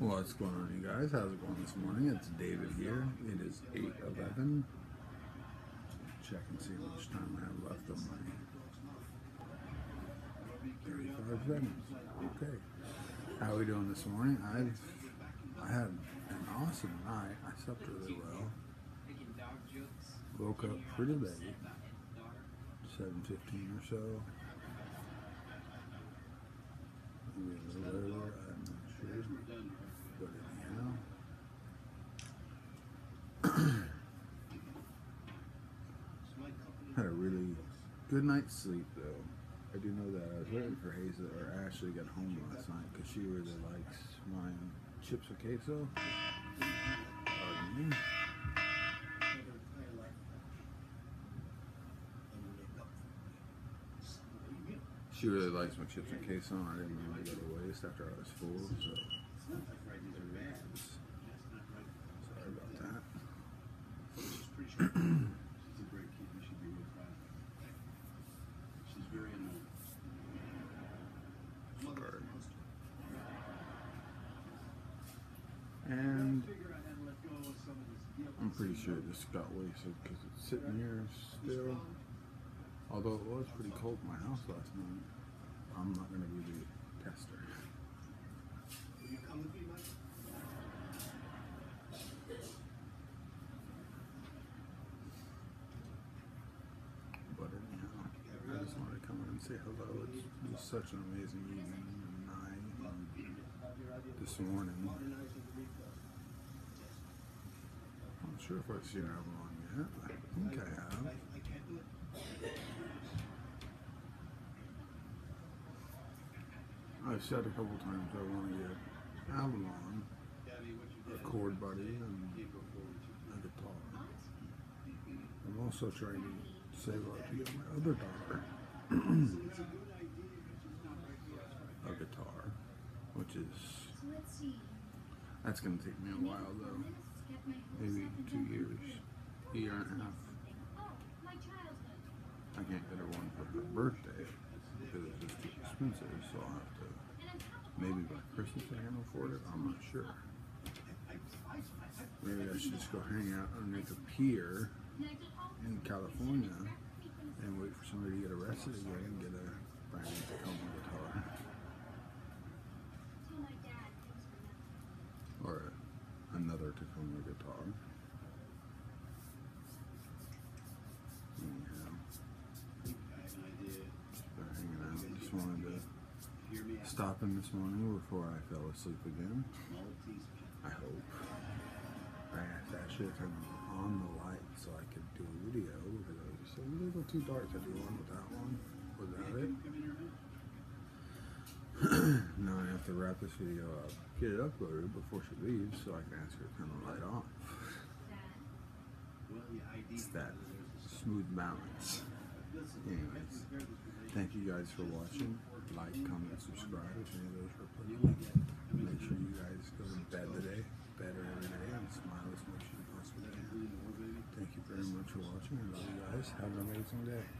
What's going on, you guys? How's it going this morning? It's David here. It is 8:11. Check and see how much time I have left on my 35 seconds. Okay. How are we doing this morning? I've I had an awesome night. I slept really well. Woke up pretty late, 7:15 or so. Maybe a little earlier. I'm not sure. But anyhow. Had a really good night's sleep though. I do know that. I was waiting for Hazel or Ashley to get home last night because she really likes my chips with queso. Pardon me. She really likes my chips and queso. I didn't want to go to waste after I was full, so. I'm pretty sure it just got wasted because it's sitting here still. Although it was pretty cold in my house last night. I'm not going to be the tester. But anyhow, I just wanted to come in and say hello. It's been such an amazing evening and night. And this morning, I'm not sure if I've seen Avalon yet. I think I have. I've said a couple times I want to get Avalon, a chord buddy, and a guitar. I'm also trying to save up to get my other daughter a guitar, which is that's going to take me a while though, maybe two years, a year and a half. I can't get her one for her birthday because it's just too expensive, so I'll have to maybe by Christmas I can afford it. I'm not sure. Maybe I should just go hang out underneath a pier in California and wait for somebody to get arrested again and get a brand new Tacoma guitar. Or another Tacoma guitar. Anyhow, just been hanging out. Just wanted to stop in this morning before I fell asleep again. I hope. I asked Ashley to turn on the light so I could do a video because it was a little too dark to do one without one. Without it have to wrap this video up, get it uploaded before she leaves so I can ask her to turn the light off. It's that smooth balance. Anyways, thank you guys for watching. Like, comment, subscribe if any of those are applicable. Make sure you guys go to bed today, better every day, and smile as much as you possibly can. Thank you very much for watching. I love you guys. Have an amazing day.